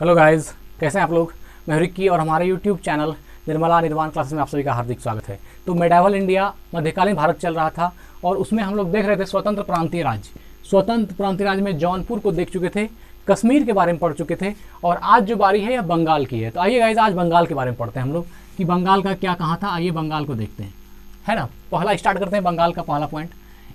Hello guys, कैसे हैं आप लोग? मैं रिक्की और हमारे यूट्यूब चैनल निर्मला निर्माण क्लासेस में आप सभी का हार्दिक स्वागत है। तो मेडावल इंडिया मध्यकालीन भारत चल रहा था और उसमें हम लोग देख रहे थे स्वतंत्र प्रांतीय राज्य। स्वतंत्र प्रांतीय राज्य में जौनपुर को देख चुके थे, कश्मीर के बारे में पढ़ चुके थे और आज जो बारी है, यह बंगाल की है। तो आइए गाइज़ आज बंगाल के बारे में पढ़ते हैं हम लोग कि बंगाल का क्या कहाँ था। आइए बंगाल को देखते हैं। है ना? पहला स्टार्ट करते हैं बंगाल का पहला पॉइंट।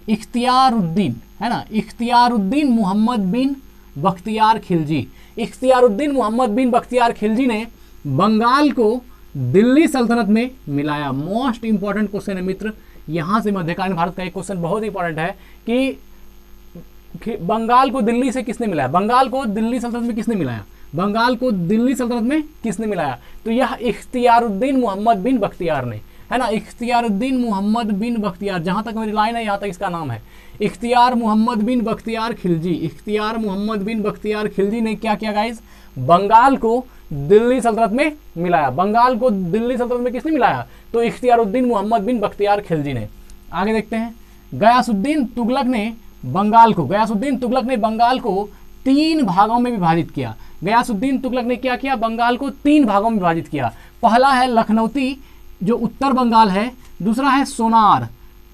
इख्तियारुद्दीन, है ना? इख्तियारुद्दीन मोहम्मद बिन बख्तियार खिलजी। इख्तियारुद्दीन मोहम्मद बिन बख्तियार खिलजी ने बंगाल को दिल्ली सल्तनत में मिलाया। मोस्ट इंपॉर्टेंट क्वेश्चन है मित्र, यहाँ से मध्यकालीन भारत का एक क्वेश्चन बहुत इंपॉर्टेंट है कि बंगाल को दिल्ली से किसने मिलाया? बंगाल को दिल्ली सल्तनत में किसने मिलाया? बंगाल को दिल्ली सल्तनत में किसने मिलाया? तो यह इख्तियारुद्दीन मोहम्मद बिन बख्तियार ने। है ना? इख्तियारुद्दीन मोहम्मद बिन बख्तियार। जहाँ तक मेरी लाइन है, यहाँ तक इसका नाम है। इख्तियार मोहम्मद बिन बख्तियार खिलजी। इख्तियार मोहम्मद बिन बख्तियार खिलजी ने क्या किया गाइज़ बंगाल को दिल्ली सल्तनत में मिलाया। बंगाल को दिल्ली सल्तनत में किसने मिलाया? तो इख्तियारुद्दीन मोहम्मद बिन बख्तियार खिलजी ने। आगे देखते हैं। गयासुद्दीन तुगलक ने बंगाल को, गयासुद्दीन तुगलक ने बंगाल को तीन भागों में विभाजित किया। गयासुद्दीन तुगलक ने क्या किया? बंगाल को तीन भागों में विभाजित किया। पहला है लखनौती जो उत्तर बंगाल है, दूसरा है सोनार,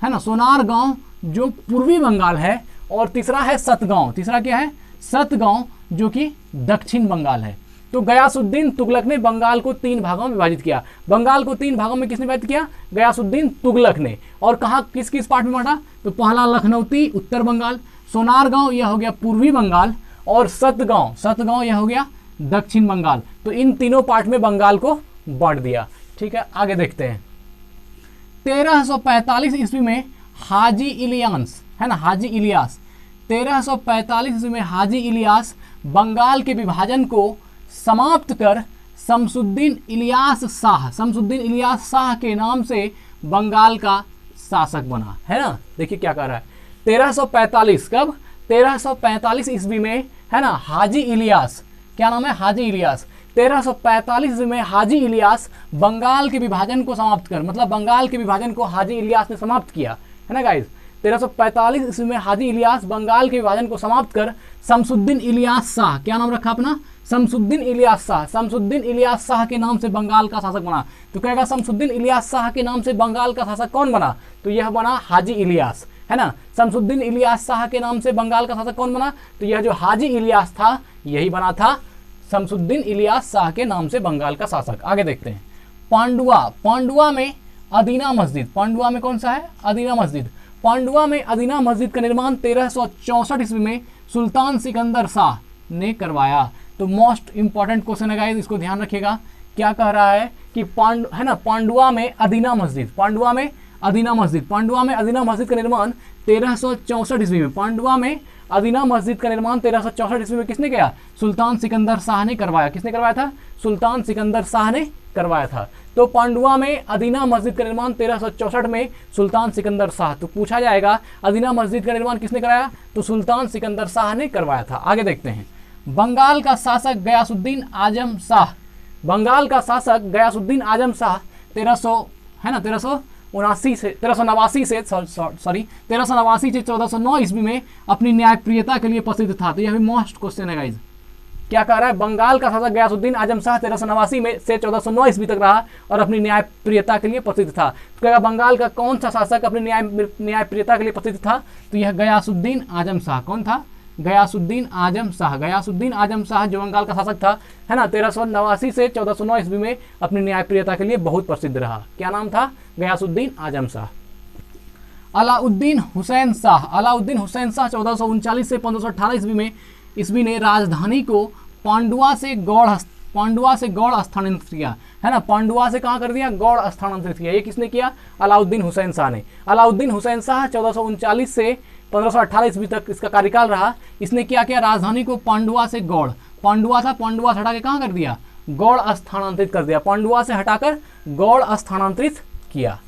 है ना? सोनार गाँव जो पूर्वी बंगाल है और तीसरा है सतगांव। तीसरा क्या है? सतगांव, जो कि दक्षिण बंगाल है। तो गयासुद्दीन तुगलक ने बंगाल को तीन भागों में विभाजित किया। बंगाल को तीन भागों में किसने विभाजित किया? गयासुद्दीन तुगलक ने। और कहा, किस किस पार्ट में बांटा? तो पहला लखनऊती, उत्तर बंगाल। सोनार गाँव, यह हो गया पूर्वी बंगाल। और सतगांव सतगांव यह हो गया दक्षिण बंगाल। तो इन तीनों पार्ट में बंगाल को बांट दिया। ठीक है, आगे देखते हैं। 1345 ईस्वी में हाजी इलियांस, है ना, हाजी इलियास। 1345 ईस्वी में हाजी इलियास बंगाल के विभाजन को समाप्त कर शमसुद्दीन इलियास शाह, शमसुद्दीन इलियास शाह के नाम से बंगाल का शासक बना, है ना? देखिए क्या कर रहा है। 1345 कब? 1345 ईस्वी में, है ना, हाजी इलियास। क्या नाम है? हाजी इलियास। 1345 ईस्वी में हाजी इलियास बंगाल के विभाजन को समाप्त कर मतलब बंगाल के विभाजन को हाजी इलियास ने समाप्त किया, है ना गाइज़ 1345 ईस्वी में हाजी इलियास बंगाल के विभाजन को समाप्त कर, शमसुद्दीन इलियास शाह, क्या नाम रखा अपना? शमसुद्दीन इलियास शाह, शमसुद्दीन इलियास शाह के नाम से बंगाल का शासक बना। तो कहेगा शमसुद्दीन इलियास शाह के नाम से बंगाल का शासक कौन बना? तो यह बना हाजी इलियास, है ना? शमसुद्दीन इलियास शाह के नाम से बंगाल का शासक कौन बना? तो यह जो हाजी इलियास था, यही बना था शमसुद्दीन इलियास शाह के नाम से बंगाल का शासक। आगे देखते हैं। पांडुआ पांडुआ में अदीना मस्जिद। पांडुआ में कौन सा है? अदीना मस्जिद। पांडुआ में अदीना मस्जिद का निर्माण तेरह ईस्वी में सुल्तान सिकंदर शाह ने करवाया। तो मोस्ट इंपॉर्टेंट क्वेश्चन है गाइस इसको ध्यान रखिएगा। क्या कह रहा है कि पांड, है ना, पांडुआ में अदीना मस्जिद। पांडुआ में अदीना मस्जिद। पांडुआ में अदीना मस्जिद का निर्माण तेरह ईस्वी में। पांडुआ में अदीना मस्जिद का निर्माण तेरह सौ चौसठ ईस्वी में किसने किया? सुल्तान सिकंदर शाह ने करवाया। किसने करवाया था? सुल्तान सिकंदर शाह ने करवाया था। तो पांडुआ में अदीना मस्जिद का निर्माण तेरह में सुल्तान सिकंदर शाह। तो पूछा जाएगा, अदीना मस्जिद का निर्माण किसने कराया? तो सुल्तान सिकंदर शाह ने करवाया था। आगे देखते हैं। बंगाल का शासक गयासुद्दीन आज़म शाह। बंगाल का शासक गयासुद्दीन आज़म शाह तेरह सौ, है ना, तेरह उनासी से, तेरह सौ नवासी से सॉरी तेरह सौ नवासी से चौदह सौ नौ ईस्वी में अपनी न्यायप्रियता के लिए प्रसिद्ध था। तो यह भी मोस्ट क्वेश्चन है गाइज़ क्या कह रहा है? बंगाल का शासक गयासुद्दीन आज़म शाह तेरह सौ नवासी में से चौदह सौ नौ ईस्वी तक रहा और अपनी न्यायप्रियता के लिए प्रसिद्ध था। तो क्या बंगाल का कौन सा शासक अपनी न्याय, न्यायप्रियता के लिए प्रसिद्ध था? तो यह गयासुद्दीन आज़म शाह, कौन था? गयासुद्दीन आज़म शाह। गयासुद्दीन आज़म शाह जो बंगाल का शासक था, है ना? तेरह सौ नवासी से चौदह सौ नौ ईस्वी में अपनी न्यायप्रियता के लिए बहुत प्रसिद्ध रहा। क्या नाम था? गयासुद्दीन आज़म शाह। अलाउद्दीन हुसैन शाह। अलाउद्दीन हुसैन शाह चौदह सौ उनचालीस से पंद्रह सौ अठारह ईस्वी में ईस्वी ने राजधानी को पांडुआ से गौड़ पांडुआ से गौड़ स्थानांतरित किया। है ना? पांडुआ से कहाँ कर दिया? गौड़ स्थानांतरित किया। ये किसने किया? अलाउद्दीन हुसैन शाह ने। अलाउद्दीन हुसैन शाह चौदह से पंद्रह ईस्वी तक इसका कार्यकाल रहा। इसने क्या किया? राजधानी को पांडुआ से गौड़। पांडुआ था, पांडुआ से हटा के कहाँ कर दिया? गौड़ स्थानांतरित कर दिया। पांडुआ से हटाकर गौड़ स्थानांतरित किया।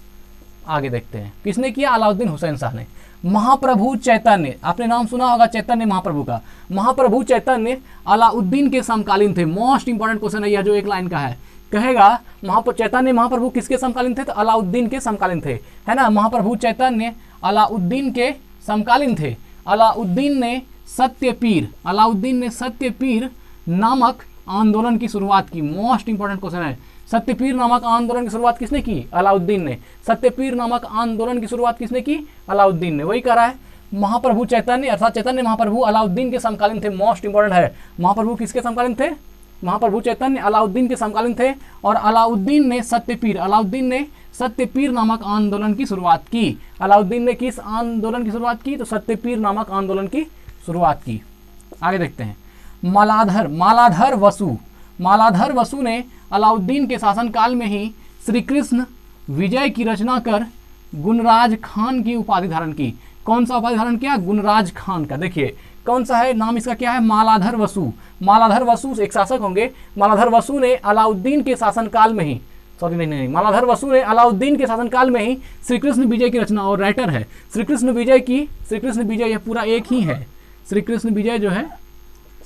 आगे देखते हैं। किसने किया? अलाउद्दीन हुसैन शाह ने। महाप्रभु चैतन्य। आपने नाम सुना होगा चैतन्य महाप्रभु का। महाप्रभु चैतन्य अलाउद्दीन के समकालीन थे। मोस्ट इंपॉर्टेंट क्वेश्चन है, यह जो एक लाइन का है। कहेगा महाप्रभु चैतन्य महाप्रभु किसके समकालीन थे? तो अलाउद्दीन के समकालीन थे। है ना? महाप्रभु चैतन्य अलाउद्दीन के समकालीन थे। अलाउद्दीन ने सत्यपीर अलाउद्दीन ने सत्यपीर नामक आंदोलन की शुरुआत की। मोस्ट इंपॉर्टेंट क्वेश्चन है। सत्यपीर नामक आंदोलन की शुरुआत किसने की? अलाउद्दीन ने। सत्यपीर नामक आंदोलन की शुरुआत किसने की? अलाउद्दीन ने। वही कह रहा है, महाप्रभु चैतन्य, अर्थात चैतन्य महाप्रभु अलाउद्दीन के समकालीन थे, मोस्ट इंपॉर्टेंट है। महाप्रभु किसके समकालीन थे? महाप्रभु चैतन्य, अलाउद्दीन के समकालीन थे और अलाउद्दीन ने सत्यपीर, अलाउद्दीन ने सत्यपीर नामक आंदोलन की शुरुआत की। अलाउद्दीन ने किस आंदोलन की शुरुआत की? तो सत्यपीर नामक आंदोलन की शुरुआत की। आगे देखते हैं। मालाधर मालाधर वसु मालाधर वसु ने अलाउद्दीन के शासनकाल में ही श्री कृष्ण विजय की रचना कर गुणराज खान की उपाधि धारण की। कौन सा उपाधि धारण किया? गुणराज खान का। देखिए, कौन सा है? नाम इसका क्या है? मालाधर वसु। मालाधर वसु एक शासक होंगे। मालाधर वसु ने अलाउद्दीन के शासनकाल में ही, सॉरी, नहीं नहीं मालाधर वसु ने अलाउद्दीन के शासनकाल में ही श्री कृष्ण विजय की रचना और राइटर है। श्री कृष्ण विजय की श्री कृष्ण विजय यह पूरा एक ही है। श्री कृष्ण विजय जो है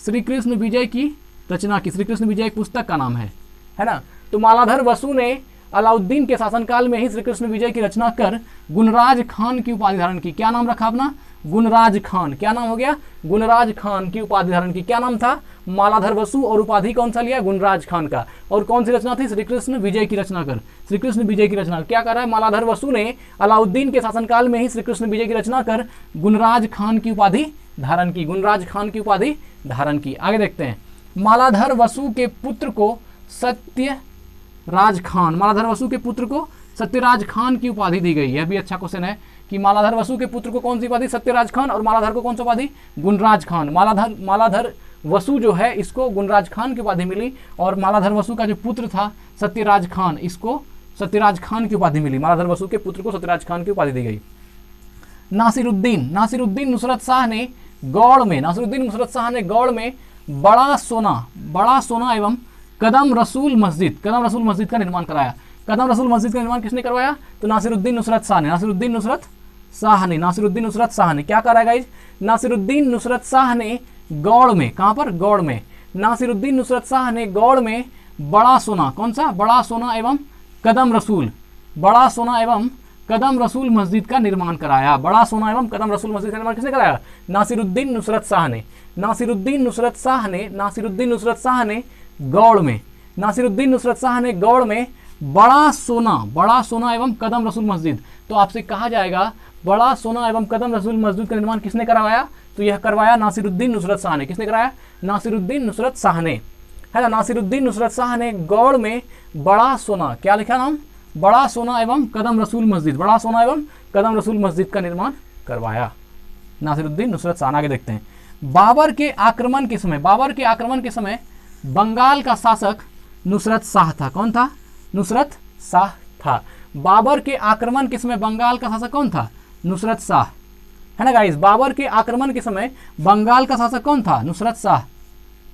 श्री कृष्ण विजय की रचना की। श्री कृष्ण विजय एक पुस्तक का नाम है है ना? तो मालाधर वसु ने अलाउद्दीन के शासनकाल में ही श्री कृष्ण विजय की रचना कर गुणराज खान की उपाधि धारण की। क्या नाम रखा अपना? गुणराज खान। क्या नाम हो गया? गुणराज खान की उपाधि धारण की। क्या नाम था? मालाधर वसु और उपाधि कौन सा लिया? गुणराज खान का। और कौन सी रचना थी? श्री कृष्ण विजय की रचना कर। श्री कृष्ण विजय की रचना। क्या कर रहा है? मालाधर वसु ने अलाउद्दीन के शासनकाल में ही श्री कृष्ण विजय की रचना कर गुणराज खान की उपाधि धारण की। गुणराज खान की उपाधि धारण की। आगे देखते हैं। मालाधर वसु के पुत्र को सत्य राज खान मालाधर वसु के पुत्र को सत्यराज खान की उपाधि दी गई यह भी अच्छा क्वेश्चन है कि मालाधर वसु के पुत्र को कौन सी उपाधि? सत्यराज खान और मालाधर को कौन सी उपाधि? गुणराज खान मालाधर मालाधर वसु जो है, इसको गुणराज खान की उपाधि मिली और मालाधर वसु का जो पुत्र था सत्यराज खान इसको सत्यराज खान की उपाधि मिली। मालाधर वसु के पुत्र को सत्यराज खान की उपाधि दी गई। नासिरुद्दीन नासिरुद्दीन नुसरत शाह ने गौड़ में, नासिरुद्दीन नुसरत शाह ने गौड़ में बड़ा सोना बड़ा सोना एवं कदम रसूल मस्जिद, कदम रसूल मस्जिद का निर्माण कराया। कदम रसूल मस्जिद का निर्माण किसने करवाया? तो नासिरुद्दीन नुसरत शाह ने। नासिरुद्दीन नुसरत शाह ने, नासिरुद्दीन नुसरत शाह ने। क्या करा गाइज़ नासिरुद्दीन नुसरत शाह ने गौड़ में, कहाँ पर? गौड़ में। नासिरुद्दीन नुसरत शाह ने गौड़ में बड़ा सोना, कौन सा? बड़ा सोना एवं कदम रसूल। बड़ा सोना एवं कदम रसूल मस्जिद का निर्माण कराया। बड़ा सोना एवं कदम रसूल मस्जिद का निर्माण किसने कराया? नासिरुद्दीन नुसरत शाह ने। नासिरुद्दीन नुसरत शाह ने, नासिरुद्दीन नुसरत शाह ने गौड़ में, नासिरुद्दीन नुसरत शाह ने गौड़ में बड़ा सोना बड़ा सोना एवं कदम रसूल मस्जिद। तो आपसे कहा जाएगा, बड़ा सोना एवं कदम रसूल मस्जिद का निर्माण किसने करवाया? तो यह करवाया नासिरुद्दीन नुसरत शाह ने। किसने कराया? नासिरुद्दीन नुसरत शाह ने। है ना? नासिरुद्दीन नुसरत शाह ने गौड़ में बड़ा सोना, क्या लिखा नाम? बड़ा सोना एवं कदम रसूल मस्जिद, बड़ा सोना एवं कदम रसूल मस्जिद का निर्माण करवाया। नासिरुद्दीन नुसरत शाह आगे देखते हैं। बाबर के आक्रमण के समय, बाबर के आक्रमण के समय बंगाल का शासक नुसरत शाह था। कौन था? नुसरत शाह था। बाबर के आक्रमण के समय बंगाल का शासक कौन था? नुसरत शाह। है ना गाइस बाबर के आक्रमण के समय बंगाल का शासक कौन था? नुसरत शाह।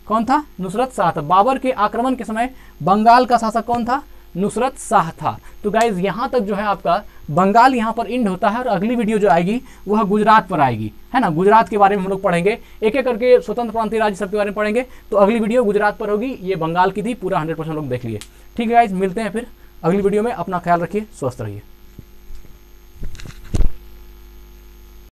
कौन था? नुसरत शाह था। बाबर के आक्रमण के समय बंगाल का शासक कौन था? नुसरत शाह था। तो गाइज़ यहाँ तक जो है आपका बंगाल यहाँ पर इंड होता है और अगली वीडियो जो आएगी, वह गुजरात पर आएगी। है ना? गुजरात के बारे में हम लोग पढ़ेंगे। एक एक करके स्वतंत्र प्रांतीय राज्य सब के बारे में पढ़ेंगे। तो अगली वीडियो गुजरात पर होगी। ये बंगाल की थी, पूरा हंड्रेड परसेंट लोग देख लिए। ठीक है गाइज़ मिलते हैं फिर। अगली वीडियो में अपना ख्याल रखिए, स्वस्थ रहिए।